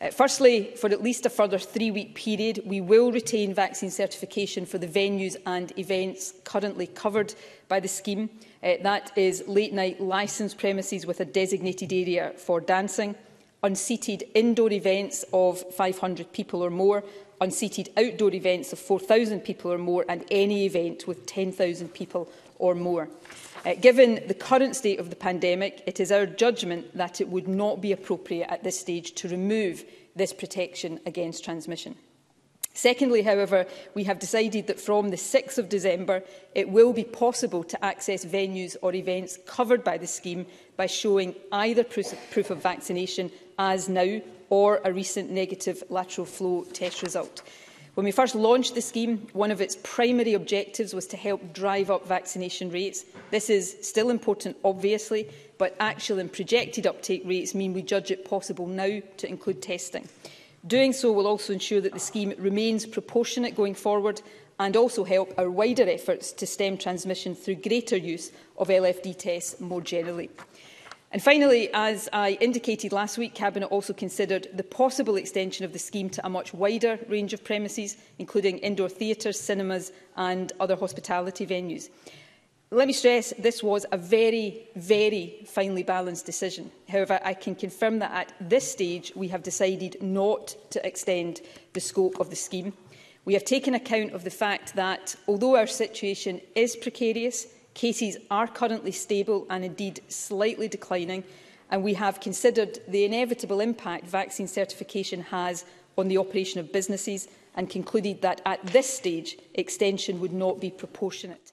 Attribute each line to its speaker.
Speaker 1: Uh, firstly, for at least a further three-week period, we will retain vaccine certification for the venues and events currently covered by the scheme. Uh, that is late-night licensed premises with a designated area for dancing, unseated indoor events of 500 people or more, unseated outdoor events of 4,000 people or more, and any event with 10,000 people or more. Uh, given the current state of the pandemic, it is our judgment that it would not be appropriate at this stage to remove this protection against transmission. Secondly, however, we have decided that from the 6th of December, it will be possible to access venues or events covered by the scheme by showing either proof of vaccination as now or a recent negative lateral flow test result. When we first launched the scheme, one of its primary objectives was to help drive up vaccination rates. This is still important, obviously, but actual and projected uptake rates mean we judge it possible now to include testing. Doing so will also ensure that the scheme remains proportionate going forward and also help our wider efforts to stem transmission through greater use of LFD tests more generally. And finally, as I indicated last week, Cabinet also considered the possible extension of the scheme to a much wider range of premises, including indoor theatres, cinemas and other hospitality venues. Let me stress this was a very, very finely balanced decision. However, I can confirm that at this stage we have decided not to extend the scope of the scheme. We have taken account of the fact that, although our situation is precarious, cases are currently stable and indeed slightly declining, and we have considered the inevitable impact vaccine certification has on the operation of businesses and concluded that at this stage extension would not be proportionate.